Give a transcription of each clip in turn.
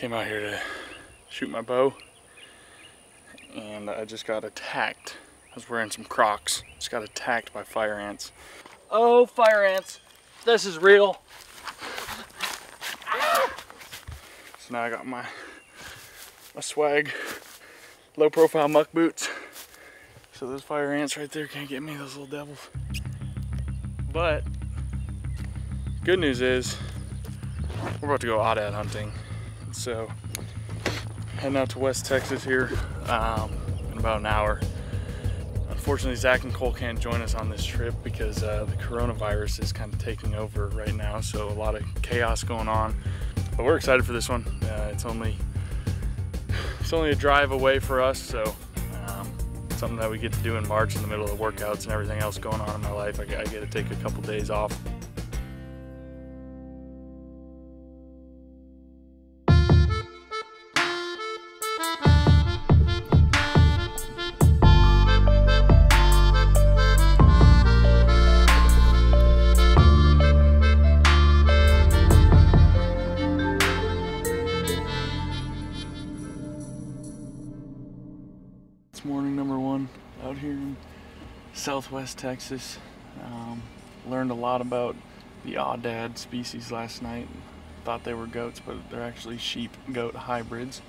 Came out here to shoot my bow and I just got attacked. I was wearing some Crocs. Just got attacked by fire ants. Oh, fire ants. This is real. So now I got my, my swag, low profile muck boots. So those fire ants right there can't get me, those little devils. But good news is we're about to go aoudad hunting. So heading out to West Texas here um, in about an hour. Unfortunately, Zach and Cole can't join us on this trip because uh, the coronavirus is kind of taking over right now. So a lot of chaos going on, but we're excited for this one. Uh, it's only it's only a drive away for us, so um, something that we get to do in March in the middle of the workouts and everything else going on in my life. I, I get to take a couple days off. It's morning number one out here in southwest Texas. Um, learned a lot about the aoudad species last night. Thought they were goats, but they're actually sheep goat hybrids.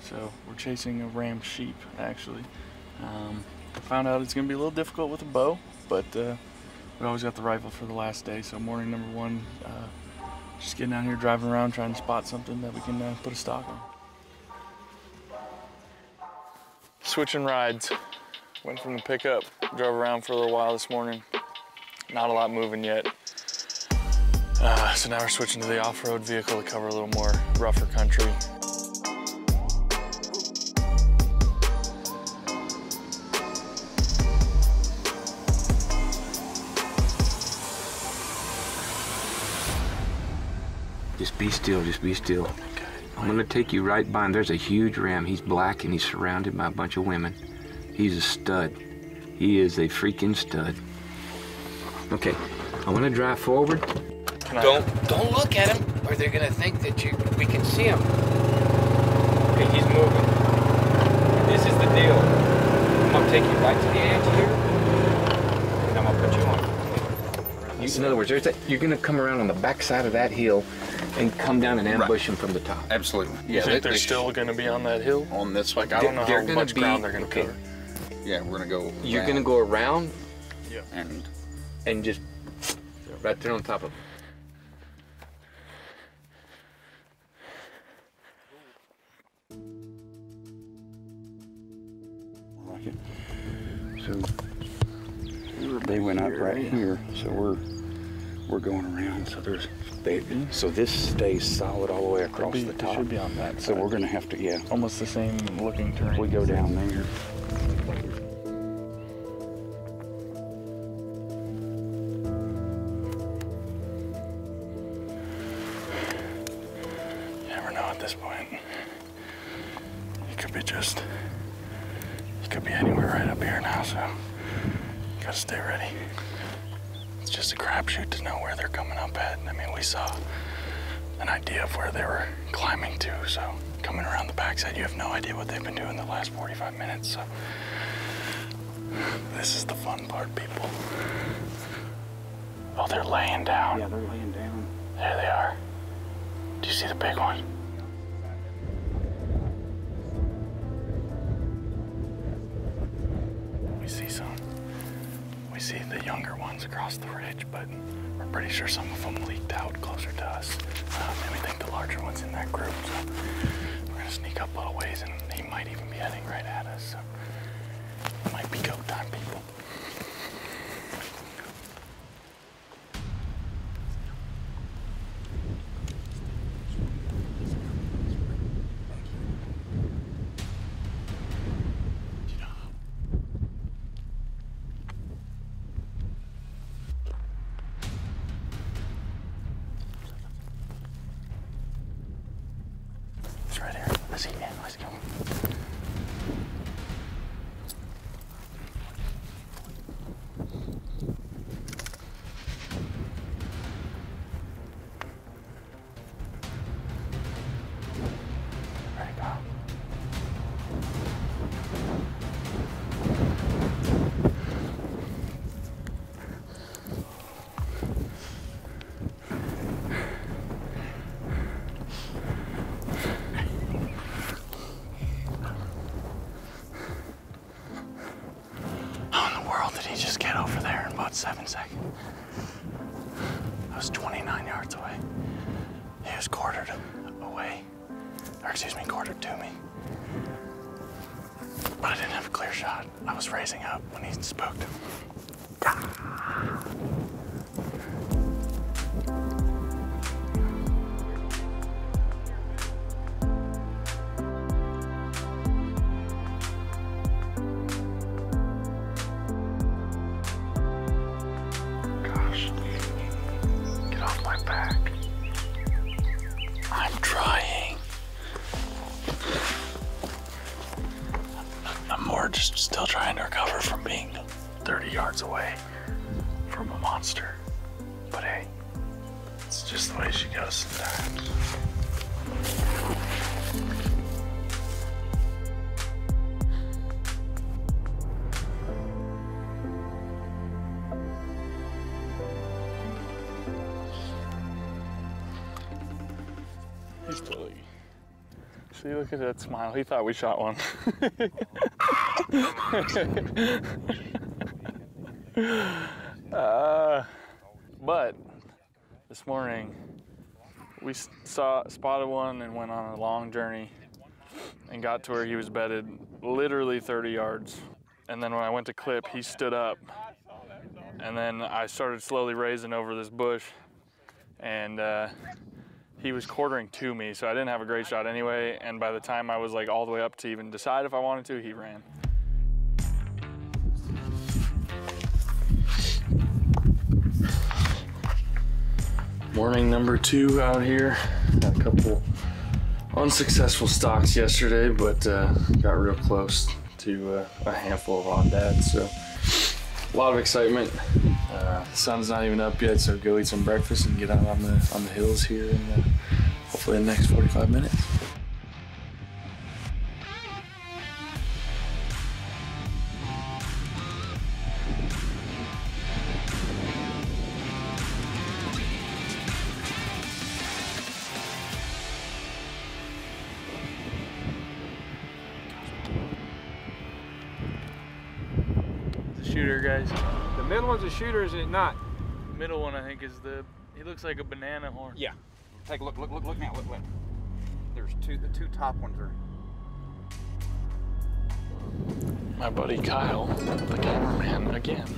So we're chasing a ram sheep actually. Um, found out it's gonna be a little difficult with a bow, but uh, we always got the rifle for the last day. So morning number one, uh, just getting out here driving around trying to spot something that we can uh, put a stalk on. Switching rides. Went from the pickup, drove around for a little while this morning. Not a lot moving yet. Uh, so now we're switching to the off-road vehicle to cover a little more rougher country. Just be still, just be still. I'm gonna take you right by him. There's a huge ram. He's black and he's surrounded by a bunch of women. He's a stud. He is a freaking stud. Okay, I wanna drive forward. Can I- Don't don't look at him, or they're gonna think that you we can see him. Okay, he's moving. This is the deal. I'm gonna take you right to the edge here, and I'm gonna put you on. You, in other words, there's that, you're gonna come around on the back side of that hill and come down and ambush them from the top. Absolutely. You think they're still gonna be on that hill? on this. Like, I don't know They're how gonna much be- ground they're gonna okay. cover. Yeah, we're gonna go. You're gonna go around Yeah. and and just right there on top of him. like it. So they went up right here, so we're we're going around. So there's they so this stays solid all the way across Be- the top. should be on that So side. we're gonna have to yeah. Almost the same looking terrain. We go down there. You never know at this point. It could be just, it could be anywhere right up here now, so gotta stay ready. Just a crapshoot to know where they're coming up at. I mean, we saw an idea of where they were climbing to, so coming around the backside, you have no idea what they've been doing the last 45 minutes, so this is the fun part, people. Oh, they're laying down. Yeah, they're laying down. There they are. Do you see the big one? See the younger ones across the ridge, but we're pretty sure some of them leaked out closer to us. Um, and we think the larger one's in that group, so we're gonna sneak up a little ways and he might even be heading right at us. So Así mismo, es. he just get over there in about seven seconds? I was 29 yards away. He was quartered away, or excuse me, quartered to me. But I didn't have a clear shot. I was raising up when he spooked. 30 yards away from a monster. But hey, it's just the way she goes sometimes. He's totally. See, look at that smile. He thought we shot one. uh, but this morning we saw spotted one and went on a long journey and got to where he was bedded, literally 30 yards. And then when I went to clip, he stood up. And then I started slowly raising over this bush, and uh, he was quartering to me, so I didn't have a great shot anyway. And by the time I was like all the way up to even decide if I wanted to, he ran. Morning number two out here. A couple unsuccessful stalks yesterday, but uh, got real close to uh, a handful of aoudads. So a lot of excitement. Uh, the sun's not even up yet, so go eat some breakfast and get out on the on the hills here in uh, hopefully the next 45 minutes. Shooter, guys. The middle one's a shooter, is it not? The Middle one, I think, is the. He looks like a banana horn. Yeah. Take a look, look, look, look now, look, look. There's two, the two top ones are. My buddy Kyle, the cameraman, again,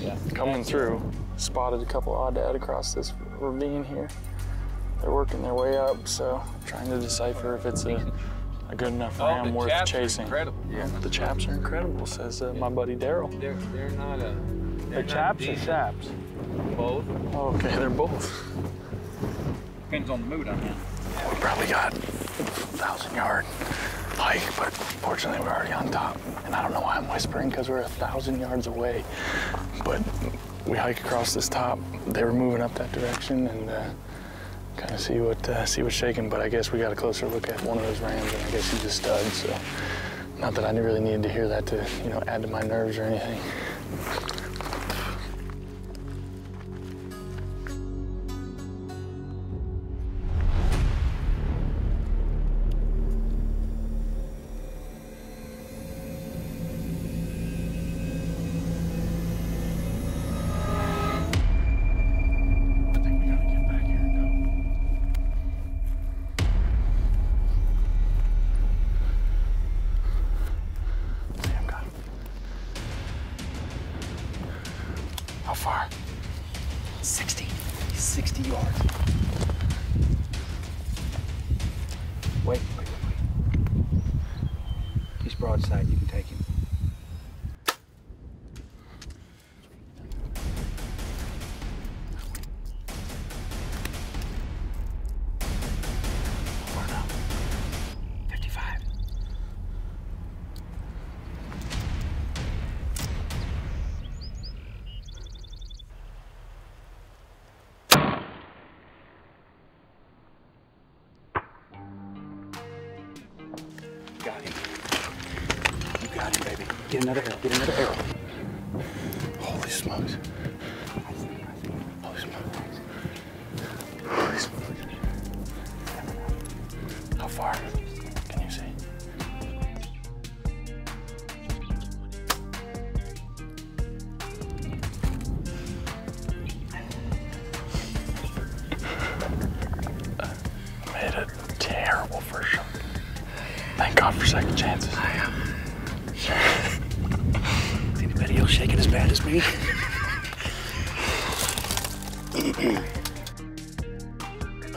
Yeah. coming through, spotted a couple aoudad across this ravine here. They're working their way up, so trying to decipher if it's a, a good enough Oh, ram worth chasing. incredible. Yeah, the chaps are incredible, says uh, my buddy Daryl. They're they're not a. The They're chaps or decent. chaps? Both. Oh, okay, they're both. Depends on the mood I'm in. We probably got a thousand yard hike, but fortunately we're already on top. And I don't know why I'm whispering because we're a thousand yards away. But we hike across this top. They were moving up that direction and uh, kind of see what uh, see what's shaking. But I guess we got a closer look at one of those rams, and I guess he's a stud. So not that I really needed to hear that to you know add to my nerves or anything. 60 yards. Wait, wait, wait. He's broadside, you can take him. Get another arrow. Get another arrow. Holy smokes. Holy smokes. Holy smokes. How far? Can you see? Made a terrible first shot. Thank God for second chances. Um, else as bad as me?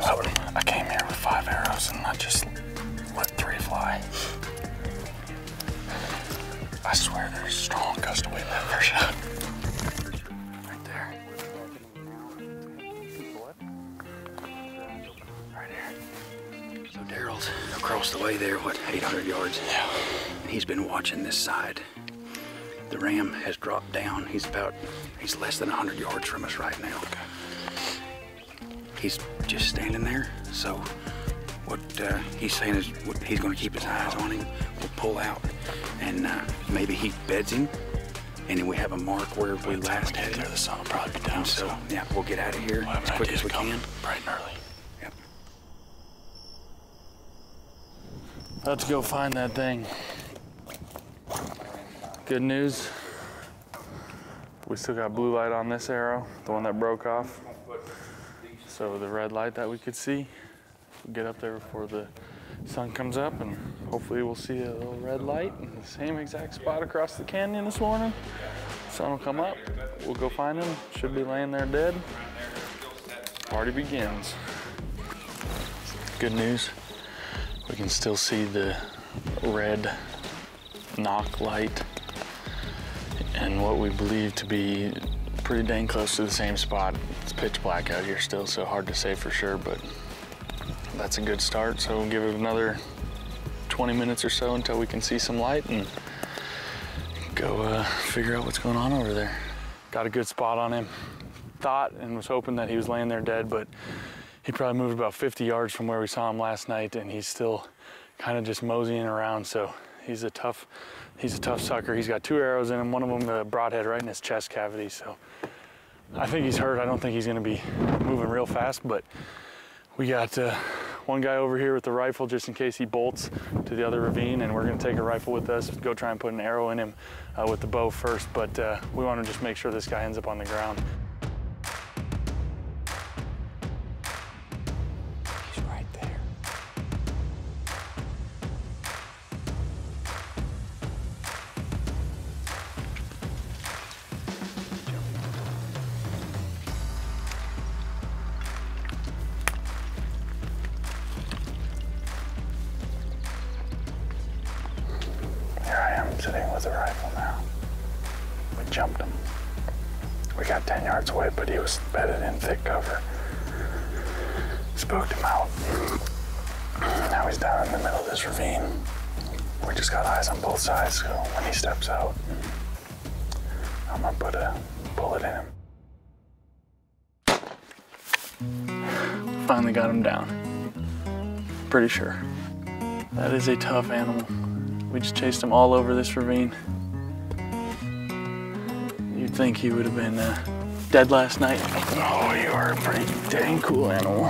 So I came here with five arrows and I just let three fly. I swear there's a strong gust of wind that first shot. Right there. Right here. So Daryl's across the way there, what, 800 yards? Yeah. And he's been watching this side. The ram has dropped down. He's about, he's less than 100 yards from us right now. He's just standing there. So what uh, he's saying is what, he's going to keep his eyes on him. We'll pull out and uh, maybe he beds him. And then we have a mark where we last Get had there, him. the sun will probably be down. So So yeah, we'll get out of here we'll as quick as we can. bright and early. Yep. Let's go find that thing. Good news. We still got blue light on this arrow, the one that broke off. So the red light that we could see, we'll get up there before the sun comes up and hopefully we'll see a little red light in the same exact spot across the canyon this morning. Sun will come up, we'll go find him, should be laying there dead. Party begins. Good news, we can still see the red nock light what we believe to be pretty dang close to the same spot. It's pitch black out here still, so hard to say for sure, but that's a good start. So we'll give it another 20 minutes or so until we can see some light and go uh, figure out what's going on over there. Got a good spot on him. Thought and was hoping that he was laying there dead, but he probably moved about 50 yards from where we saw him last night, and he's still kind of just moseying around. So he's a tough, he's a tough sucker. He's got two arrows in him. One of them the broadhead right in his chest cavity. So I think he's hurt. I don't think he's going to be moving real fast, but we got uh, one guy over here with the rifle just in case he bolts to the other ravine, and we're going to take a rifle with us, go try and put an arrow in him uh, with the bow first. But uh, we want to just make sure this guy ends up on the ground. Jumped him. We got 10 yards away, but he was bedded in thick cover. Spooked him out. Now he's down in the middle of this ravine. We just got eyes on both sides, so when he steps out, I'm gonna put a bullet in him. Finally got him down. Pretty sure. That is a tough animal. We just chased him all over this ravine. You'd think he would have been uh, dead last night. Oh, you are a pretty dang cool animal.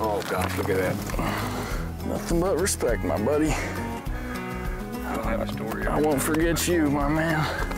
Oh gosh, look at that. Nothing but respect, my buddy. I don't have a story. I won't forget you, my man.